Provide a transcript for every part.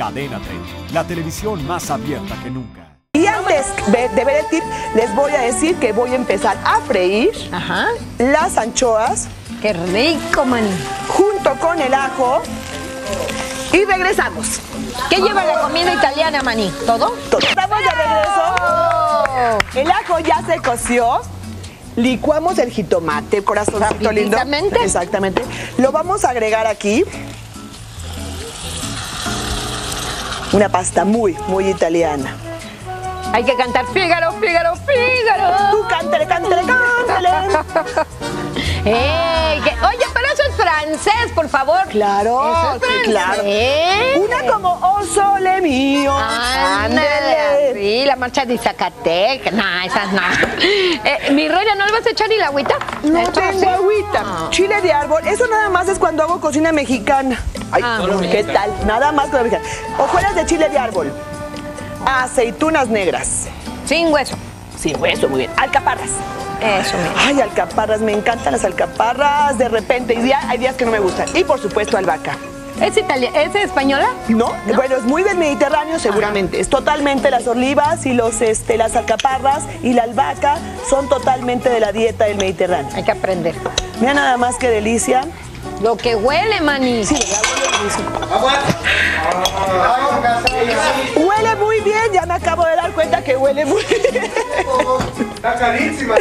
Cadena 30, la televisión más abierta que nunca. Y antes de, ver el tip, les voy a decir que voy a empezar a freír Ajá. las anchoas Qué rico, maní. junto con el ajo y regresamos. ¿Qué lleva la comida italiana, maní? ¿Todo? Estamos de regreso. El ajo ya se coció. Licuamos el jitomate, corazoncito lindo. Exactamente. Lo vamos a agregar aquí. Una pasta muy, muy italiana. Hay que cantar Fígaro, Fígaro, Fígaro. Tú cántale, cántale, cántale. ¡Ey! que- francés, por favor. Claro, es sí, claro. Una como Oh Sole mío. Ándale, Ándele. sí, la marcha de Zacatecas. No, esas no. Eh, mi reina, ¿no le vas a echar ni la agüita? No Esto tengo sí. agüita. Ah. Chile de árbol. Eso nada más es cuando hago cocina mexicana. Ay, Ah, ¿qué tal? Nada más con la mexicana. Hojuelas de chile de árbol. Aceitunas negras. Sin hueso. Sin hueso, muy bien. Alcaparras. Eso, mira. Ay, alcaparras, me encantan las alcaparras. De repente, hay días, hay días que no me gustan. Y por supuesto, albahaca. ¿Es, italia ¿Es española? ¿No? Bueno, es muy del Mediterráneo seguramente. Es totalmente las olivas y los, este, las alcaparras y la albahaca son totalmente de la dieta del Mediterráneo. Hay que aprender. Mira nada más que delicia. Lo que huele, maní. Sí. Huele muy bien, ya me acabo de dar cuenta que huele muy bien. Está carísima.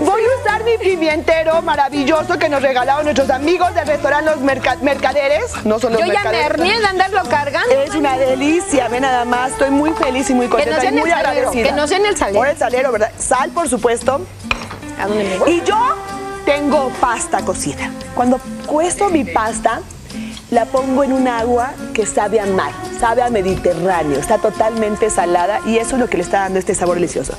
Voy a usar mi pimientero maravilloso que nos regalaron nuestros amigos del restaurante Los Merca- Mercaderes. No son los Yo ya me mercaderes. hernié de andarlo cargando. Es una delicia, ve nada más. Estoy muy feliz y muy Que no contenta sea y en muy el salero, agradecida. que no sea en el salero. Por el salero, ¿verdad? Sal, por supuesto. ¿A dónde me voy? Y yo tengo pasta cocida. Cuando cuesto mi pasta, la pongo en un agua que sabe a mar, sabe a Mediterráneo, está totalmente salada y eso es lo que le está dando este sabor delicioso.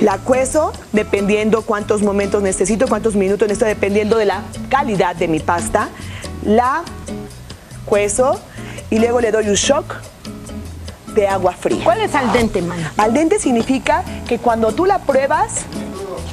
La cuezo dependiendo cuántos momentos necesito, cuántos minutos necesito, dependiendo de la calidad de mi pasta. La cuezo y luego le doy un shock de agua fría. ¿Cuál es al dente, maní? Al dente significa que cuando tú la pruebas,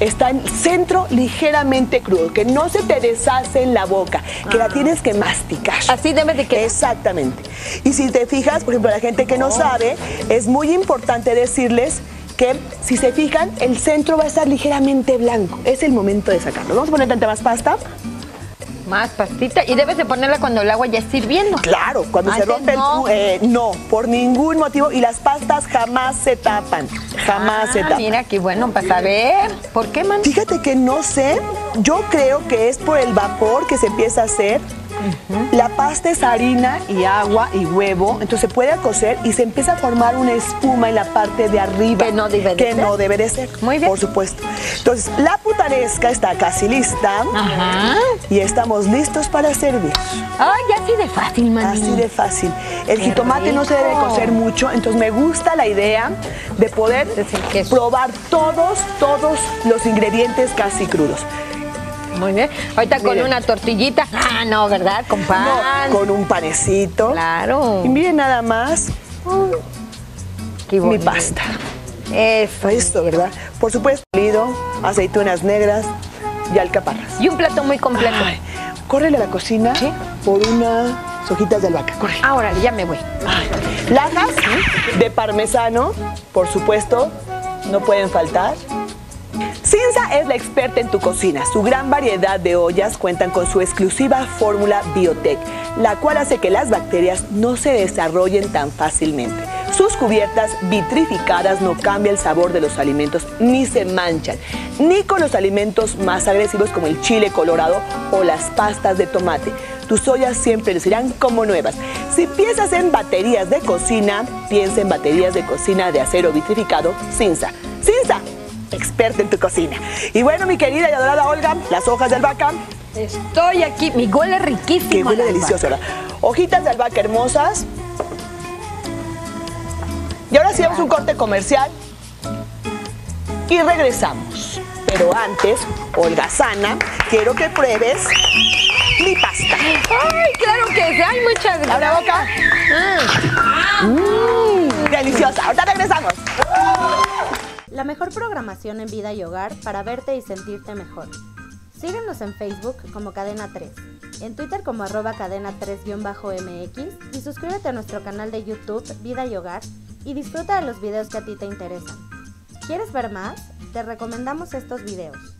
está en centro ligeramente crudo, que no se te deshace en la boca, que la tienes que masticar. Así debe de. Exactamente. Y si te fijas, por ejemplo, la gente que no sabe, es muy importante decirles que si se fijan, el centro va a estar ligeramente blanco. Es el momento de sacarlo. Vamos a poner tanta más pasta. Más pastita. Y debes de ponerla cuando el agua ya esté hirviendo. Claro, cuando se rompe no. el... eh, no, por ningún motivo. Y las pastas jamás se tapan. Jamás se Ah, tapan. Mira, qué bueno, para saber. ¿Por qué, man? Fíjate que no sé, yo creo que es por el vapor que se empieza a hacer. La pasta es harina y agua y huevo, entonces se puede cocer y se empieza a formar una espuma en la parte de arriba. Que no debe de que ser. no debe de ser. Muy bien. Por supuesto. Entonces, la putanesca está casi lista Ajá. y estamos listos para servir. Ay, así de fácil, man. Así de fácil. El Qué jitomate no se debe cocer mucho, entonces me gusta la idea de poder probar todos, todos los ingredientes casi crudos. Muy bien. Ahorita con una tortillita. Ah, no, ¿verdad? Con pan. No, con un panecito. Claro. Y miren nada más Qué mi pasta. Eso. Esto, ¿verdad? Por supuesto, molido, aceitunas negras y alcaparras. Y un plato muy completo. Ay, córrele a la cocina Sí. por unas hojitas de albahaca. Corre. Ahora, ya me voy. Lajas de parmesano, por supuesto, no pueden faltar. Cinza es la experta en tu cocina. Su gran variedad de ollas cuentan con su exclusiva fórmula Biotech, la cual hace que las bacterias no se desarrollen tan fácilmente. Sus cubiertas vitrificadas no cambian el sabor de los alimentos ni se manchan, ni con los alimentos más agresivos como el chile colorado o las pastas de tomate. Tus ollas siempre lucirán como nuevas. Si piensas en baterías de cocina, piensa en baterías de cocina de acero vitrificado Cinza. Cinza, experta en tu cocina. Y bueno, mi querida y adorada Olga, las hojas de albahaca, Estoy aquí. Mi huele riquísimo. que huele delicioso, ¿verdad? Hojitas de albahaca hermosas. Y ahora sí vamos a un corte comercial. Y regresamos. Pero antes, Olga Sana, quiero que pruebes mi pasta. Ay, claro que sí. Ay, muchas gracias. Abre boca. Ah. Mmm, deliciosa. Ahorita regresamos. Mejor programación en vida y hogar para verte y sentirte mejor. Síguenos en Facebook como Cadena 3. en Twitter como arroba cadena 3-mx y suscríbete a nuestro canal de YouTube Vida y Hogar y disfruta de los videos que a ti te interesan. ¿Quieres ver más? Te recomendamos estos videos.